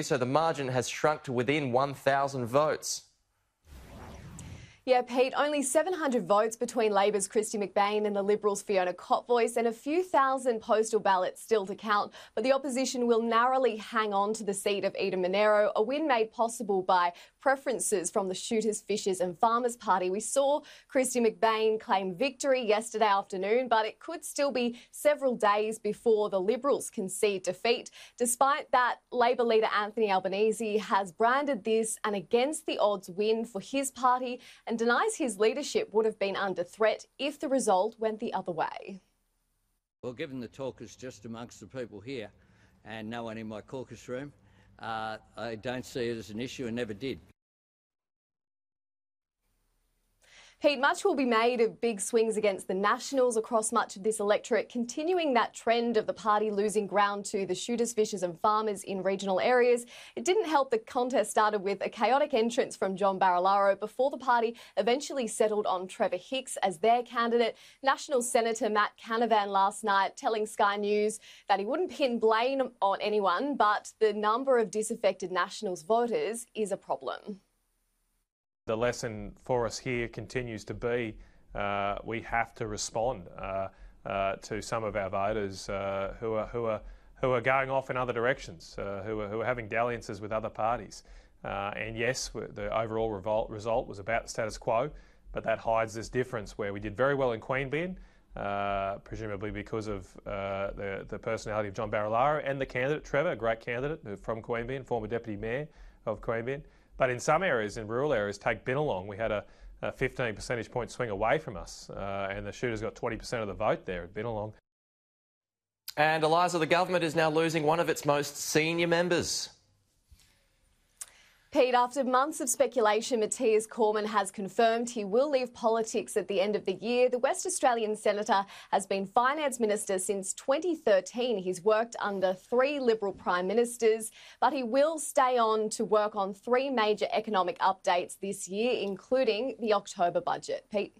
So the margin has shrunk to within 1,000 votes. Yeah, Pete, only 700 votes between Labor's Kristy McBain and the Liberals' Fiona Kotvojs, and a few thousand postal ballots still to count. But the opposition will narrowly hang on to the seat of Eden Monaro, a win made possible by preferences from the Shooters, Fishers and Farmers Party. We saw Kristy McBain claim victory yesterday afternoon, but it could still be several days before the Liberals concede defeat. Despite that, Labor leader Anthony Albanese has branded this an against the odds win for his party and denies his leadership would have been under threat if the result went the other way. Well, given the talk is just amongst the people here and no one in my caucus room, uh, I don't see it as an issue and never did. Pete, much will be made of big swings against the Nationals across much of this electorate, continuing that trend of the party losing ground to the shooters, fishers and farmers in regional areas. It didn't help the contest started with a chaotic entrance from John Barilaro before the party eventually settled on Trevor Hicks as their candidate. National Senator Matt Canavan last night telling Sky News that he wouldn't pin blame on anyone, but the number of disaffected Nationals voters is a problem the lesson for us here continues to be uh, we have to respond uh, uh, to some of our voters uh, who are who are who are going off in other directions, uh, who are who are having dalliances with other parties. Uh, and yes, the overall revolt result was about the status quo, but that hides this difference where we did very well in Queanbeyan. presumably because of the, the personality of John Barilaro and the candidate, Trevor, a great candidate from Queanbeyan, former deputy mayor of Queanbeyan. But in some areas, in rural areas, take Bennelong, we had a, a 15 percentage point swing away from us, uh, and the shooters got 20% of the vote there at Bennelong. And Eliza, the government is now losing one of its most senior members. Pete, after months of speculation, Matthias Cormann has confirmed he will leave politics at the end of the year. The West Australian senator has been finance minister since 2013. He's worked under three Liberal prime ministers, but he will stay on to work on three major economic updates this year, including the October budget. Pete.